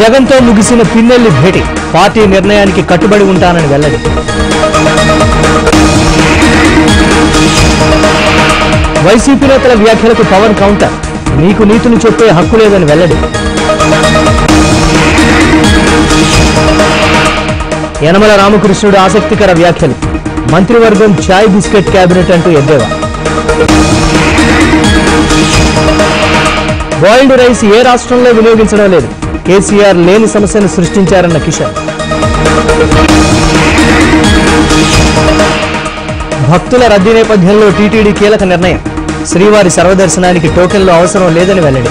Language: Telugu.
జగన్తో ముగిసిన పిన్నెల్లి భేటీ. పార్టీ నిర్ణయానికి కట్టుబడి ఉంటానని వెల్లడి. వైసీపీ నేతల వ్యాఖ్యలకు పవన్ కౌంటర్. నీకు నీతులు చెప్పే హక్కు లేదని వెల్లడి. యనమల రామకృష్ణుడు ఆసక్తికర వ్యాఖ్యలు. మంత్రివర్గం చాయ్ బిస్కెట్ క్యాబినెట్ అంటూ ఎద్దేవా. బాయిల్డ్ రైస్ ఏ రాష్ట్రంలో వినియోగించడం లేదు. కేసీఆర్ లేని సమస్యను సృష్టించారన్న కిషన్. భక్తుల రద్దీ నేపథ్యంలో టీటీడీ కీలక నిర్ణయం. శ్రీవారి సర్వదర్శనానికి టోకెన్లు అవసరం లేదని వెల్లడి.